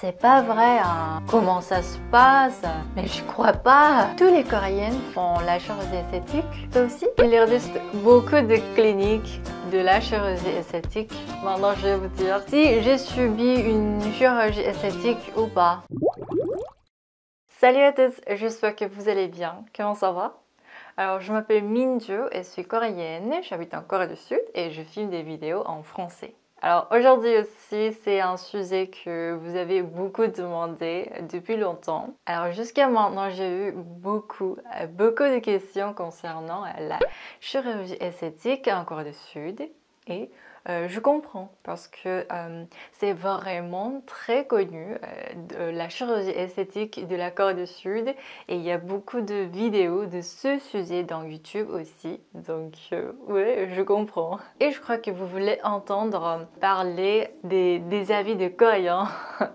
C'est pas vrai, hein. Comment ça se passe? Mais je crois pas. Tous les Coréennes font la chirurgie esthétique. Toi aussi? Il existe beaucoup de cliniques de la chirurgie esthétique. Maintenant, je vais vous dire si j'ai subi une chirurgie esthétique ou pas. Salut à tous, j'espère que vous allez bien. Comment ça va? Alors, je m'appelle Minju et je suis coréenne. J'habite en Corée du Sud et je filme des vidéos en français. Alors aujourd'hui aussi, c'est un sujet que vous avez beaucoup demandé depuis longtemps. Alors jusqu'à maintenant, j'ai eu beaucoup, beaucoup de questions concernant la chirurgie esthétique en Corée du Sud et euh, je comprends parce que euh, c'est vraiment très connu euh, la chirurgie esthétique de la Corée du Sud et il y a beaucoup de vidéos de ce sujet dans YouTube aussi. Donc oui, je comprends. Et je crois que vous voulez entendre parler des, des avis de Coréens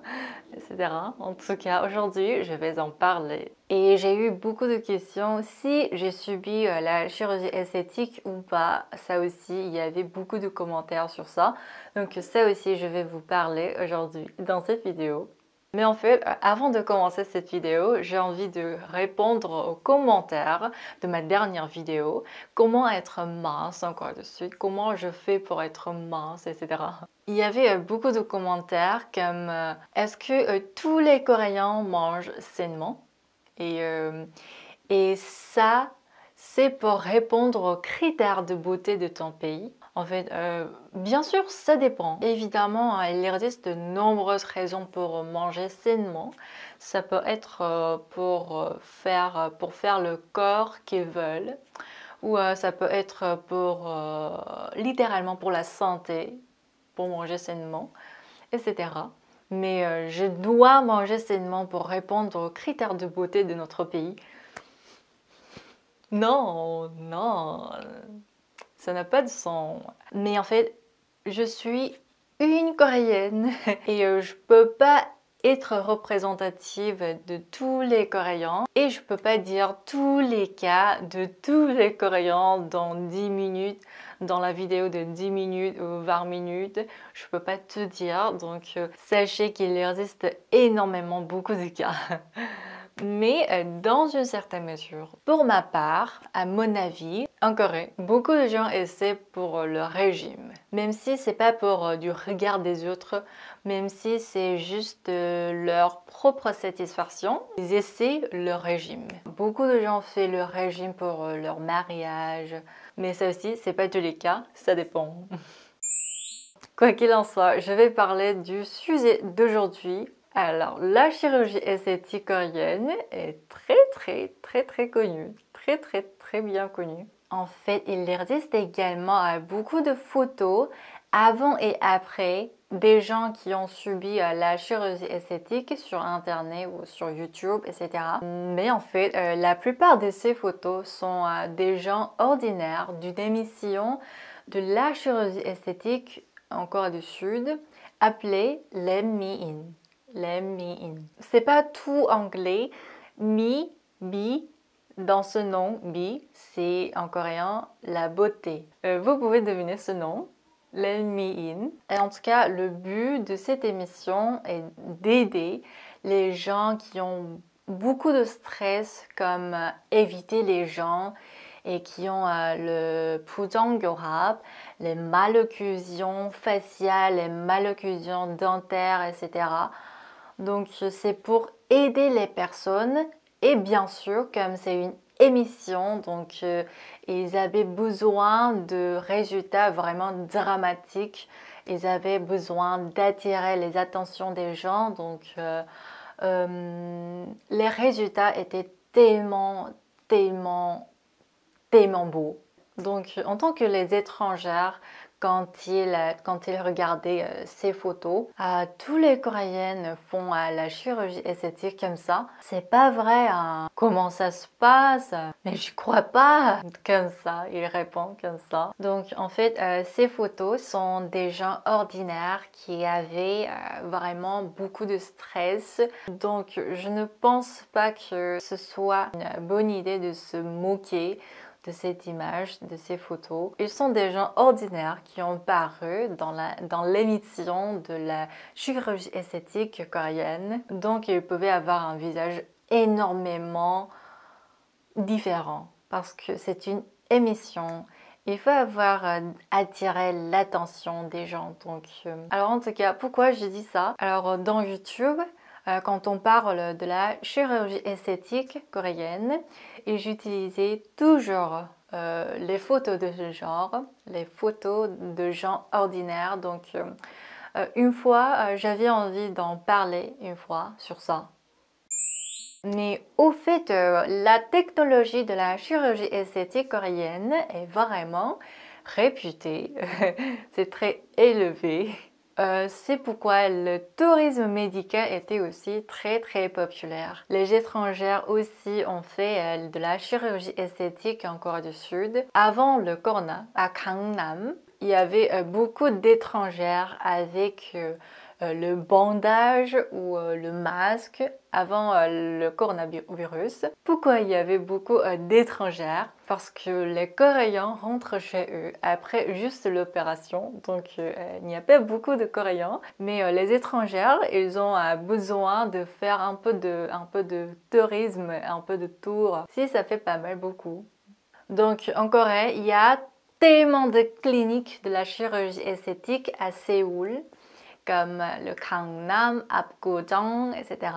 En tout cas, aujourd'hui, je vais en parler. Et j'ai eu beaucoup de questions si j'ai subi euh, la chirurgie esthétique ou pas. Ça aussi, il y avait beaucoup de commentaires sur ça. Donc ça aussi, je vais vous parler aujourd'hui dans cette vidéo. Mais en fait, euh, avant de commencer cette vidéo, j'ai envie de répondre aux commentaires de ma dernière vidéo. Comment être mince encore dessus, comment je fais pour être mince, etc. Il y avait euh, beaucoup de commentaires comme euh, est-ce que tous les Coréens mangent sainement? Et, et ça, c'est pour répondre aux critères de beauté de ton pays. En fait, euh, bien sûr, ça dépend. Évidemment, hein, il existe de nombreuses raisons pour manger sainement. Ça peut être euh, pour, euh, faire, pour faire le corps qu'ils veulent, ou ça peut être pour littéralement pour la santé, pour manger sainement, etc. Mais je dois manger sainement pour répondre aux critères de beauté de notre pays. Non, non, ça n'a pas de sens. Mais en fait, je suis une Coréenne et euh, je peux pas être représentative de tous les Coréens et je peux pas dire tous les cas de tous les Coréens dans 10 minutes dans la vidéo de 10 minutes ou 20 minutes, je peux pas te dire donc euh, sachez qu'il existe énormément beaucoup de cas. mais euh, dans une certaine mesure. Pour ma part, à mon avis, en Corée, beaucoup de gens essaient pour euh, le régime. Même si c'est pas pour euh, du regard des autres, même si c'est juste leur propre satisfaction, ils essaient le régime. Beaucoup de gens font le régime pour leur mariage, mais ça aussi, c'est pas tous les cas, ça dépend. Quoi qu'il en soit, je vais parler du sujet d'aujourd'hui alors, la chirurgie esthétique coréenne est très très très très connue, très très très bien connue. En fait, il existe également euh, beaucoup de photos avant et après des gens qui ont subi euh, la chirurgie esthétique sur internet ou sur YouTube, etc. Mais en fait, euh, la plupart de ces photos sont des gens ordinaires d'une émission de la chirurgie esthétique en Corée du Sud appelée Let Me In le mi in. C'est pas tout anglais. Mi, bi, dans ce nom, bi, c'est en coréen la beauté. Euh, vous pouvez deviner ce nom, le mi in. Et en tout cas, le but de cette émission est d'aider les gens qui ont beaucoup de stress, comme euh, éviter les gens et qui ont euh, le pujanggyorab, les malocclusions faciales, les malocclusions dentaires, etc. Donc c'est pour aider les personnes. Et bien sûr comme c'est une émission donc euh, ils avaient besoin de résultats vraiment dramatiques. Ils avaient besoin d'attirer les attentions des gens. Donc euh, euh, les résultats étaient tellement tellement tellement beaux. Donc en tant que les étrangères quand il, quand il regardait euh, ces photos. Euh, tous les Coréennes font euh, la chirurgie esthétique comme ça. C'est pas vrai. Hein. Comment ça se passe? Mais je crois pas. Comme ça, il répond comme ça. Donc en fait, ces photos sont des gens ordinaires qui avaient vraiment beaucoup de stress. Donc je ne pense pas que ce soit une bonne idée de se moquer de cette image, de ces photos. Ils sont des gens ordinaires qui ont paru dans l'émission dans de la chirurgie esthétique coréenne. Donc ils pouvaient avoir un visage énormément différent parce que c'est une émission. Il faut avoir euh, attiré l'attention des gens. Donc, euh, alors en tout cas, pourquoi je dis ça? Alors dans YouTube, quand on parle de la chirurgie esthétique coréenne, et j'utilisais toujours euh, les photos de ce genre, les photos de gens ordinaires. Donc, euh, une fois, j'avais envie d'en parler une fois sur ça. Mais au fait, la technologie de la chirurgie esthétique coréenne est vraiment réputée. C'est très élevé. Euh, c'est pourquoi le tourisme médical était aussi très très populaire. Les étrangères aussi ont fait euh, de la chirurgie esthétique en Corée du Sud. Avant le corona, à Gangnam, il y avait euh, beaucoup d'étrangères avec le bandage ou le masque avant le coronavirus. Pourquoi il y avait beaucoup d'étrangères? Parce que les Coréens rentrent chez eux après juste l'opération, donc il n'y a pas beaucoup de Coréens, mais les étrangères, ils ont besoin de faire un peu de, tourisme, un peu de tour. Si ça fait pas mal beaucoup. Donc en Corée, il y a tellement de cliniques de la chirurgie esthétique à Séoul comme le Gangnam, Apgujeong, etc.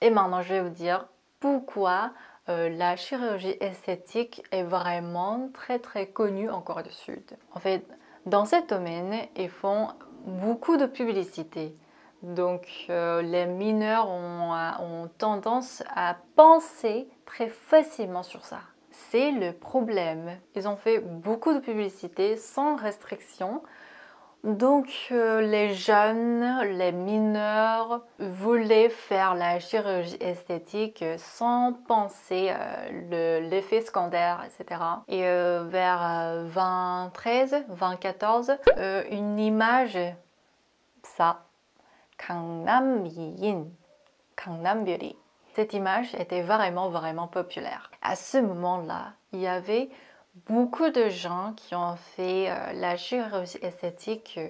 Et maintenant, je vais vous dire pourquoi euh, la chirurgie esthétique est vraiment très très connue en Corée du Sud. En fait, dans ce domaine, ils font beaucoup de publicité. Donc, euh, les mineurs ont, ont tendance à penser très facilement sur ça. C'est le problème. Ils ont fait beaucoup de publicité sans restriction donc euh, les jeunes, les mineurs voulaient faire la chirurgie esthétique sans penser euh, l'effet secondaire, etc. Et euh, vers 2013, 2014, une image, ça, Gangnam Yin, Gangnam Beauty. Cette image était vraiment, vraiment populaire. À ce moment-là, il y avait beaucoup de gens qui ont fait euh, la chirurgie esthétique euh,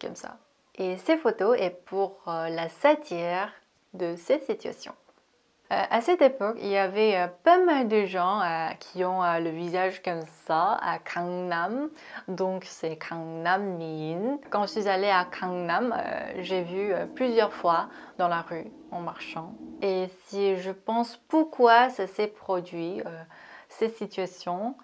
comme ça. Et ces photos est pour euh, la satire de cette situation. à cette époque, il y avait pas mal de gens qui ont le visage comme ça à Gangnam. Donc c'est Gangnam Min. Quand je suis allée à Gangnam, j'ai vu plusieurs fois dans la rue en marchant. Et si je pense pourquoi ça s'est produit, ces situations,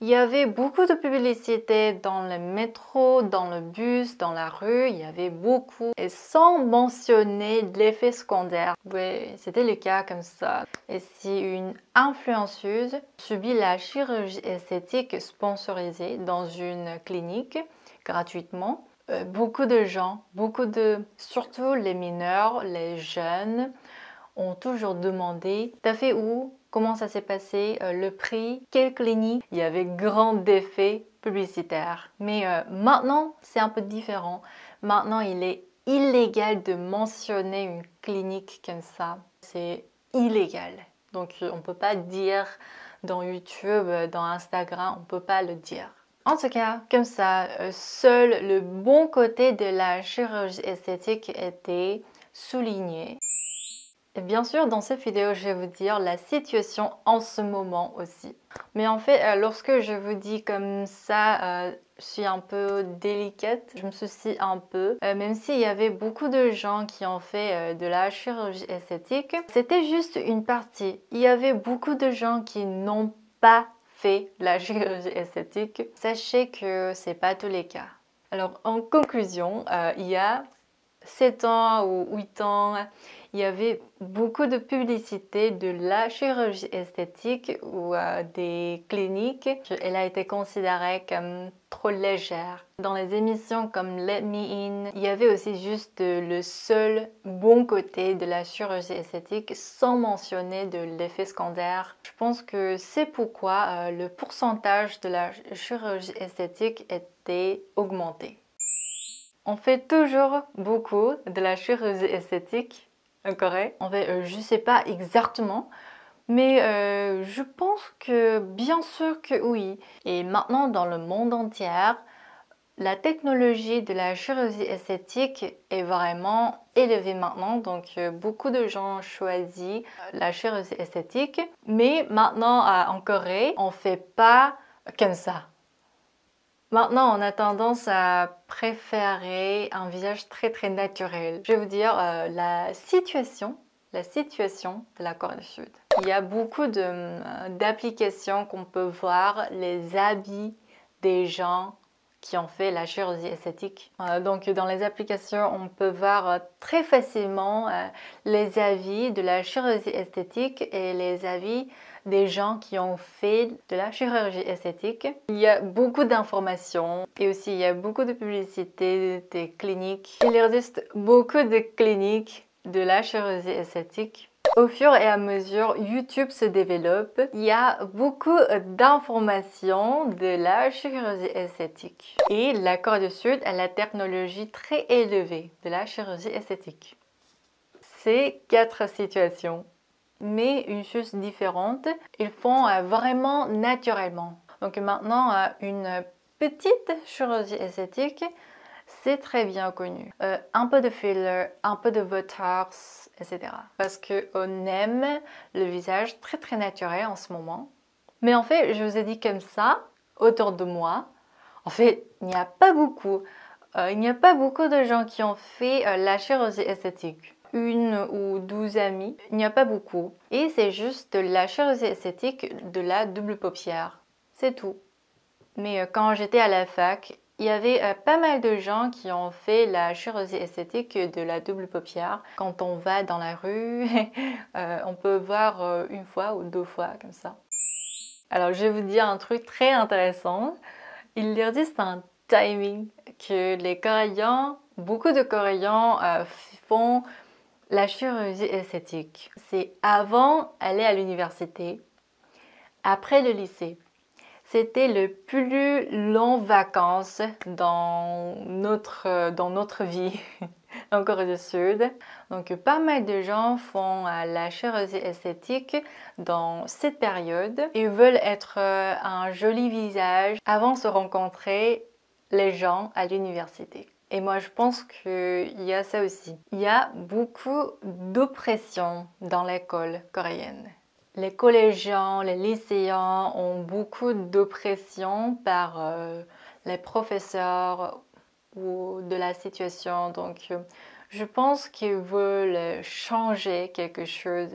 il y avait beaucoup de publicité dans le métro, dans le bus, dans la rue, il y avait beaucoup. Et sans mentionner l'effet secondaire. Oui, c'était le cas comme ça. Et si une influenceuse subit la chirurgie esthétique sponsorisée dans une clinique gratuitement, euh, beaucoup de gens, beaucoup de, surtout les mineurs, les jeunes, ont toujours demandé T'as fait où? Comment ça s'est passé, euh, le prix, quelle clinique? Il y avait grand défait publicitaire. Mais euh, maintenant, c'est un peu différent. Maintenant, il est illégal de mentionner une clinique comme ça. C'est illégal. Donc, on ne peut pas dire dans YouTube, dans Instagram, on ne peut pas le dire. En tout cas, comme ça, euh, seul le bon côté de la chirurgie esthétique était souligné bien sûr, dans cette vidéo, je vais vous dire la situation en ce moment aussi. Mais en fait, euh, lorsque je vous dis comme ça, euh, je suis un peu délicate, je me soucie un peu. Euh, même s'il y avait beaucoup de gens qui ont fait de la chirurgie esthétique, c'était juste une partie. Il y avait beaucoup de gens qui n'ont pas fait la chirurgie esthétique. Sachez que c'est pas tous les cas. Alors, en conclusion, il y a 7 ans ou 8 ans, il y avait beaucoup de publicité de la chirurgie esthétique ou euh, des cliniques. Elle a été considérée comme trop légère. Dans les émissions comme Let Me In, il y avait aussi juste le seul bon côté de la chirurgie esthétique sans mentionner de l'effet secondaire. Je pense que c'est pourquoi euh, le pourcentage de la chirurgie esthétique était augmenté. On fait toujours beaucoup de la chirurgie esthétique en Corée? En fait, euh, je ne sais pas exactement, Mais euh, je pense que bien sûr que oui. Et maintenant, dans le monde entier, la technologie de la chirurgie esthétique est vraiment élevée maintenant. Donc, euh, beaucoup de gens choisissent la chirurgie esthétique. Mais maintenant, en Corée, on ne fait pas comme ça. Maintenant, on a tendance à préférer un visage très très naturel. Je vais vous dire euh, la situation, la situation de la Corée du Sud. Il y a beaucoup euh, d'applications qu'on peut voir les habits des gens qui ont fait la chirurgie esthétique. Euh, donc dans les applications, on peut voir très facilement les avis de la chirurgie esthétique et les avis des gens qui ont fait de la chirurgie esthétique. Il y a beaucoup d'informations et aussi il y a beaucoup de publicité des cliniques. Il existe beaucoup de cliniques de la chirurgie esthétique. Au fur et à mesure, YouTube se développe. Il y a beaucoup d'informations de la chirurgie esthétique. Et la Corée du Sud a la technologie très élevée de la chirurgie esthétique. Ces quatre situations mais une chose différente, ils font euh, vraiment naturellement. Donc maintenant, euh, une petite chirurgie esthétique, c'est très bien connu. Euh, un peu de filler, un peu de botox, etc. Parce qu'on aime le visage très très naturel en ce moment. Mais en fait, je vous ai dit comme ça, autour de moi, en fait, il n'y a pas beaucoup. il n'y a pas beaucoup de gens qui ont fait la chirurgie esthétique une ou douze amis. Il n'y a pas beaucoup. Et c'est juste la chirurgie esthétique de la double paupière. C'est tout. Mais euh, quand j'étais à la fac, il y avait euh, pas mal de gens qui ont fait la chirurgie esthétique de la double paupière. Quand on va dans la rue, euh, on peut voir une fois ou deux fois comme ça. Alors je vais vous dire un truc très intéressant. Il existe un timing que les Coréens, beaucoup de Coréens font la chirurgie esthétique, c'est avant aller à l'université, après le lycée. C'était le plus long vacances dans notre, dans notre vie en Corée du Sud. Donc pas mal de gens font euh, la chirurgie esthétique dans cette période. Ils veulent être euh, un joli visage avant de se rencontrer les gens à l'université. Et moi, je pense qu'il y a ça aussi. Il y a beaucoup d'oppression dans l'école coréenne. Les collégiens, les lycéens ont beaucoup d'oppression par euh, les professeurs ou de la situation. Donc, je pense qu'ils veulent changer quelque chose.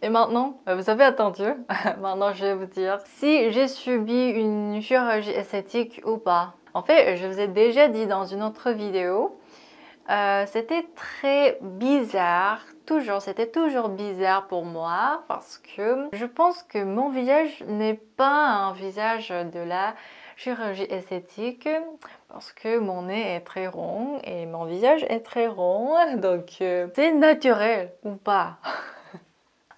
Et maintenant, euh, vous avez attendu, maintenant je vais vous dire si j'ai subi une chirurgie esthétique ou pas. En fait, je vous ai déjà dit dans une autre vidéo, euh, c'était très bizarre, toujours, c'était toujours bizarre pour moi parce que je pense que mon visage n'est pas un visage de la chirurgie esthétique parce que mon nez est très rond et mon visage est très rond, donc euh, c'est naturel ou pas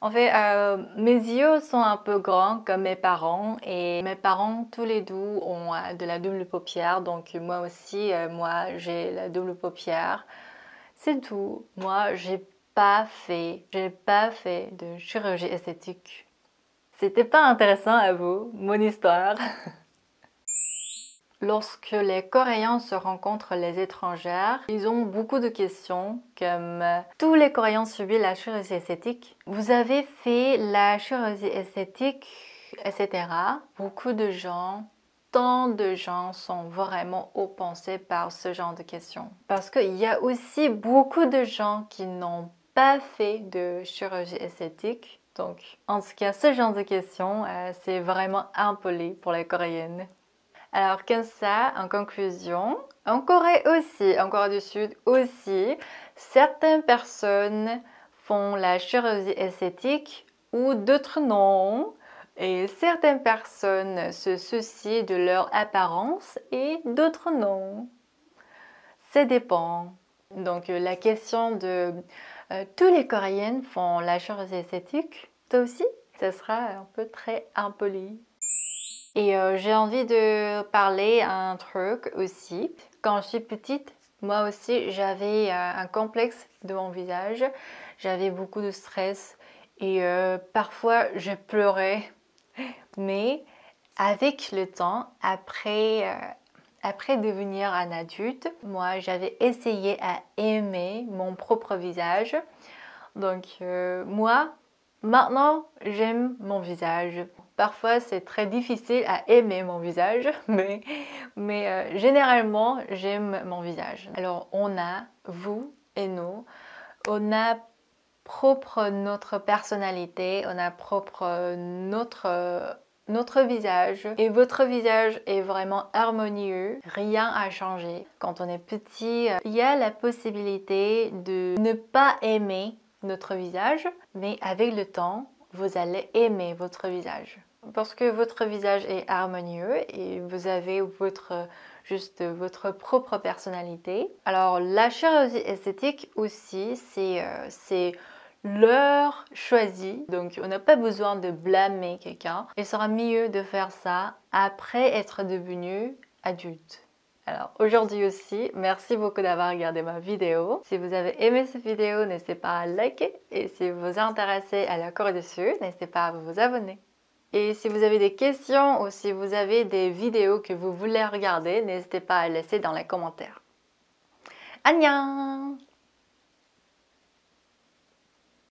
En fait, euh, mes yeux sont un peu grands comme mes parents et mes parents tous les deux ont euh, de la double paupière. Donc moi aussi, euh, moi j'ai la double paupière. C'est tout. Moi, j'ai pas fait, j'ai pas fait de chirurgie esthétique. C'était pas intéressant à vous, mon histoire. Lorsque les Coréens se rencontrent les étrangères, ils ont beaucoup de questions comme tous les Coréens subissent la chirurgie esthétique. Vous avez fait la chirurgie esthétique, etc. Beaucoup de gens tant de gens sont vraiment offensés par ce genre de questions. Parce qu'il y a aussi beaucoup de gens qui n'ont pas fait de chirurgie esthétique. Donc, en tout cas, ce genre de questions, euh, c'est vraiment impoli pour les Coréennes. Alors comme ça, en conclusion, en Corée aussi, en Corée du Sud aussi, certaines personnes font la chirurgie esthétique ou d'autres non. Et certaines personnes se soucient de leur apparence et d'autres non. Ça dépend. Donc la question de euh, tous les Coréennes font la chirurgie esthétique, toi aussi, ce sera un peu très impoli. Et euh, j'ai envie de parler un truc aussi. Quand je suis petite, moi aussi, j'avais euh, un complexe de mon visage. J'avais beaucoup de stress Et euh, parfois, je pleurais. Mais avec le temps, après, après devenir un adulte, moi, j'avais essayé à aimer mon propre visage. Donc, moi, maintenant, j'aime mon visage. Parfois, c'est très difficile à aimer mon visage, mais, euh, généralement, j'aime mon visage. Alors, on a, vous et nous, on a propre notre personnalité, on a propre notre notre visage et votre visage est vraiment harmonieux, rien à changer. Quand on est petit, il y a la possibilité de ne pas aimer notre visage, mais avec le temps, vous allez aimer votre visage. Parce que votre visage est harmonieux et vous avez votre juste votre propre personnalité. Alors la chirurgie esthétique aussi, c'est euh, l'heure choisie. Donc on n'a pas besoin de blâmer quelqu'un. Il sera mieux de faire ça après être devenu adulte. Alors aujourd'hui aussi, merci beaucoup d'avoir regardé ma vidéo. Si vous avez aimé cette vidéo, n'hésitez pas à liker. Et si vous vous intéressez à la Corée du Sud, n'hésitez pas à vous abonner. Et si vous avez des questions ou si vous avez des vidéos que vous voulez regarder, n'hésitez pas à laisser dans les commentaires. Annyeong